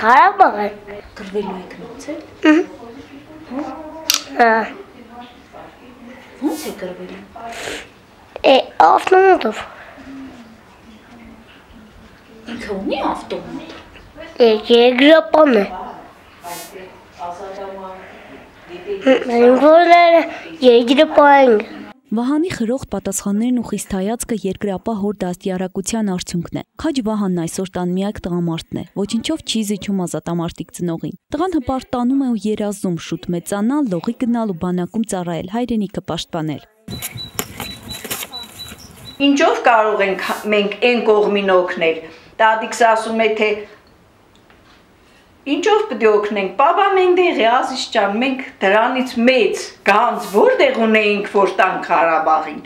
خراب بغل ترضي المايك نوتل؟ اه نوتل ترضي ايه اقف ننظف كوني اقف ننظف ايه كيك جاباني من كل يجري بانج Վահանի խրոխտ պատասխաններն ու խիստ հայացքը երկրապա հոր դաստիարակության արդյունքն է։ Քաջ Վահանն այսօր տան միակ տղամարդն է, ոչինչով չի զիջում ազատամարտիկ ծնողին։ Տղան հպարտ տանում է ու երազում շուտ մեծանալ, լողի գնալ ու բանակում ծառայել, հայրենիքը պաշտպանել։ Ինչով կարող ենք մենք այն կողմին օգնել։ Տադիքս ասում է թե Ինչով պետք է օգնենք։ Պապա մենտեղի Ազիզ ջան, մենք դրանից մեծ գանձ որտեղ ունեինք որ տան Ղարաբաղին։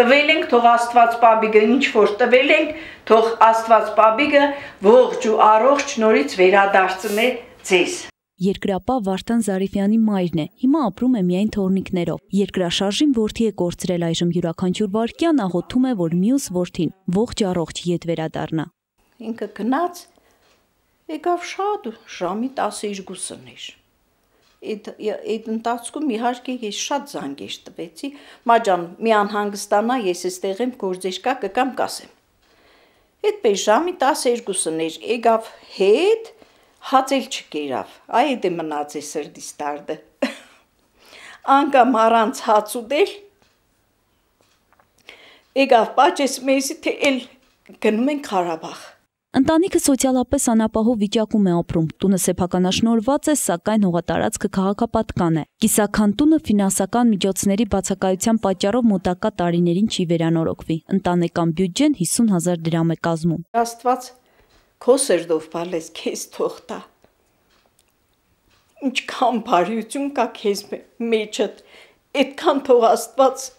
Տվել ենք թող Աստված Պաբիգը ինչ որ տվել ենք, թող Աստված Պաբիգը ողջ ու առողջ նորից վերադարձնե ձեզ։ Երկրապա Վարդան Զարիֆյանի մայրն է։ Հիմա ապրում է միայն թորնիկներով։ Երկրաշարժին որդի է կորցրել այժմ յուրաքանչյուր վարքյան աղոթում է, որ մյուս որդին ողջ առողջ ետ վերադառնա։ Ինքը գնաց եկավ շատ ժամի 12-ն էր։ Այդ այդ ընթացքում իհարկե ես շատ զանգեր տվեցի։ Մաջան մի անհանգստանա, ես էստեղ եմ գործեր կա կգամ կասեմ։ Այդպես ժամի 12-ն էր, եկավ հետ, հացել չկերավ։ Այ դե մնաց է սրդիս տարդը։ Անկամ առանց հաց ուտել։ Եկավ պաճես մեզի թե էլ գնում են Ղարաբաղ։ Ընտանիքը սոցիալապես անապահով վիճակում է ապրում։ Տունը սեփականաշնորհված է, սակայն հողատարածքը քաղաքապատկան է։ Կիսական տունը ֆինանսական միջոցների բացակայության պատճառով մոտակա տարիներին չի վերանորոգվի։ Ընտանեկան բյուջեն 50000 դրամ է կազմում։ Աստված քո սրդով բալես քեզ թողտա։ Ինչքան բարիություն կա քեզ մեջդ, այդքան թող Աստված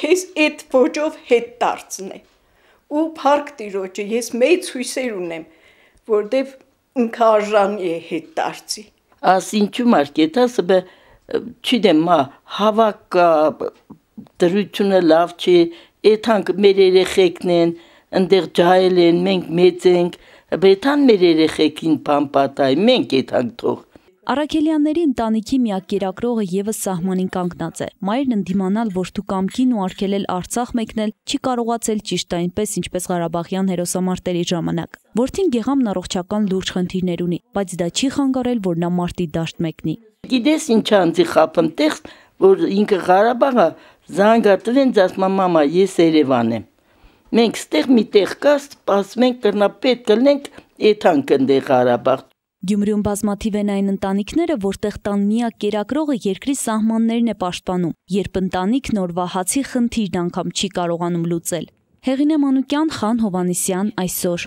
քեզ այդ ոճով հետ դարձնե ու փառք տիրոջը ես մեծ հույսեր ունեմ որտեվ ինքը արժանի է հետ դարձի աս ինչու մարկետասը բը չիդեմ մա հավաք դրությունը լավ չի էթանք մեր երեխեքն են ընդեղ ջահել են մենք մեծ ենք բեթան մեր երեխեքին բան պատայ մենք էթանք թող Արաքելյանների ընտանիքի միակ կերակրողը եւս սահմանին կանգնած է։ Մայրն ընդդիմանալ որդու կամքին ու արգելել Արցախ մեկնել չի կարողացել ճիշտ այնպես, ինչպես Ղարաբաղյան հերոսամարտերի ժամանակ։ Որդին Գեգամն առողջական լուրջ խնդիրներ ունի, բայց դա չի խանգարել, որ նա մարտի դաշտ մեկնի։ Գիտես ինչ անձի խափում տեղ, որ ինքը Ղարաբաղը զանգատվեն ասում մամա, ես Երևան եմ։ Մենք ստեղ մի տեղ կա, սպասենք կրնա պետք կլնենք էթանք ընդե Ղարաբաղ Գյումրիում բազմաթիվ են այն ընտանիքները, որտեղ տան միակ կերակրողը երկրի սահմաններն է պաշտպանում, երբ ընտանիքն օրվա հացի խնդիրն անգամ չի կարողանում լուծել։ Հեղինե Մանուկյան, Խան Հովանիսյան, այսօր